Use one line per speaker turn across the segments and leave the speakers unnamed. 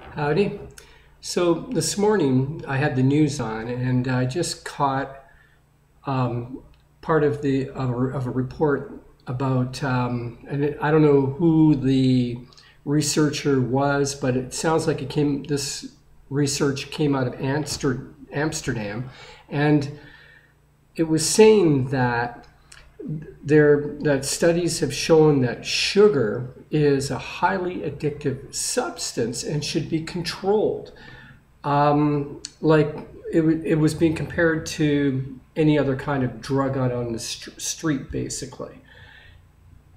Howdy. So this morning I had the news on, and I just caught um, part of the of a, of a report about, um, and I don't know who the researcher was, but it sounds like it came. This research came out of Amster, Amsterdam, and it was saying that there that studies have shown that sugar is a highly addictive substance and should be controlled. Um, like it, it was being compared to any other kind of drug out on the st- street, basically.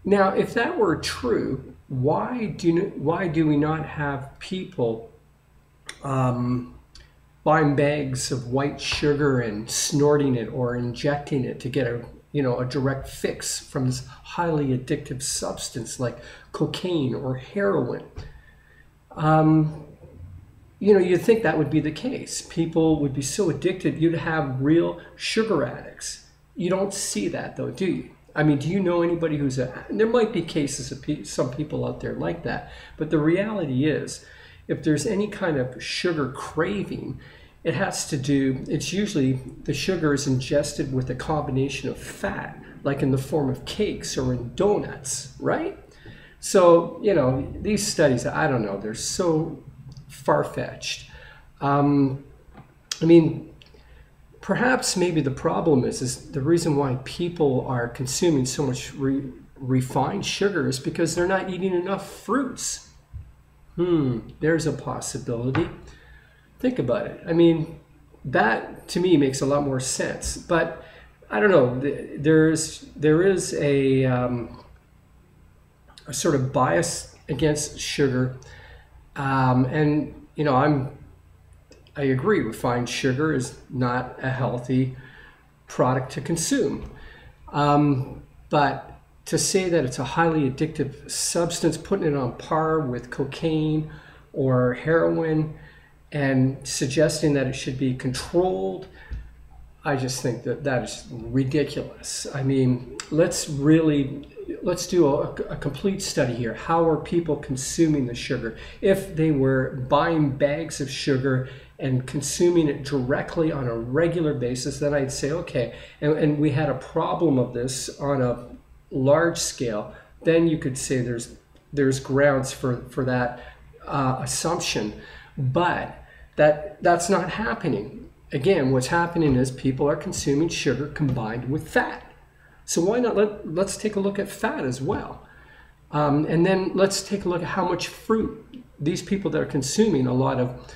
Now, if that were true, why do why do we not have people um, buying bags of white sugar and snorting it or injecting it to get a you know, a direct fix from this highly addictive substance like cocaine or heroin. Um, you know, you'd think that would be the case. People would be so addicted, you'd have real sugar addicts. You don't see that though, do you? I mean, do you know anybody who's a. There might be cases of pe- some people out there like that, but the reality is, if there's any kind of sugar craving, it has to do, it's usually the sugar is ingested with a combination of fat, like in the form of cakes or in donuts, right? So, you know, these studies, I don't know, they're so far fetched. Um, I mean, perhaps maybe the problem is, is the reason why people are consuming so much re- refined sugar is because they're not eating enough fruits. Hmm, there's a possibility. Think about it. I mean, that to me makes a lot more sense. But I don't know. There's there is a, um, a sort of bias against sugar, um, and you know I'm I agree. Refined sugar is not a healthy product to consume, um, but to say that it's a highly addictive substance, putting it on par with cocaine or heroin and suggesting that it should be controlled, I just think that that is ridiculous. I mean, let's really let's do a, a, complete study here. How are people consuming the sugar? If they were buying bags of sugar and consuming it directly on a regular basis, then I'd say okay. And, and we had a problem of this on a large scale. Then you could say there's there's grounds for for that uh, assumption, but that that's not happening. Again, what's happening is people are consuming sugar combined with fat. So why not let, let's take a look at fat as well. Um, and then let's take a look at how much fruit these people that are consuming a lot of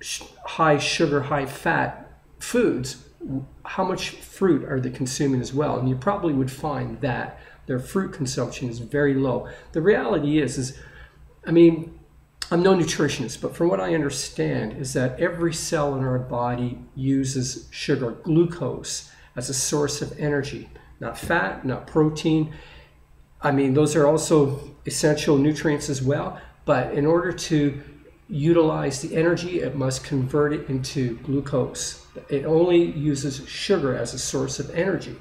sh- high sugar, high fat foods, how much fruit are they consuming as well? And you probably would find that their fruit consumption is very low. The reality is, is I mean, I'm no nutritionist, but from what I understand is that every cell in our body uses sugar, glucose, as a source of energy, not fat, not protein. I mean, those are also essential nutrients as well, but in order to utilize the energy, it must convert it into glucose. It only uses sugar as a source of energy.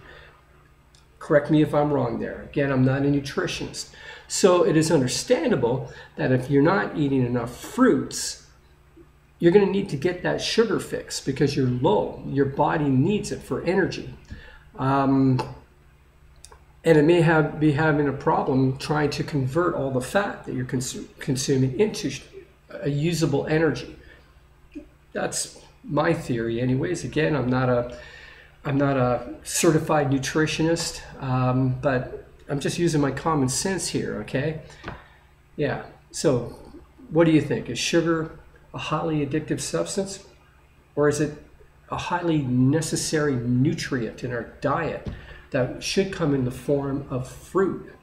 Correct me if I'm wrong there. Again, I'm not a nutritionist. So it is understandable that if you're not eating enough fruits, you're going to need to get that sugar fix because you're low. Your body needs it for energy. Um, and it may have be having a problem trying to convert all the fat that you're cons- consuming into a usable energy. That's my theory, anyways. Again, I'm not a I'm not a certified nutritionist, um, but I'm just using my common sense here, okay? Yeah. So, what do you think? Is sugar a highly addictive substance, or is it a highly necessary nutrient in our diet that should come in the form of fruit?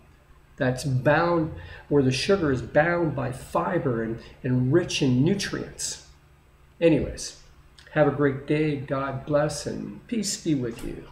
That's bound, where the sugar is bound by fiber and, and rich in nutrients. Anyways, have a great day. God bless and peace be with you.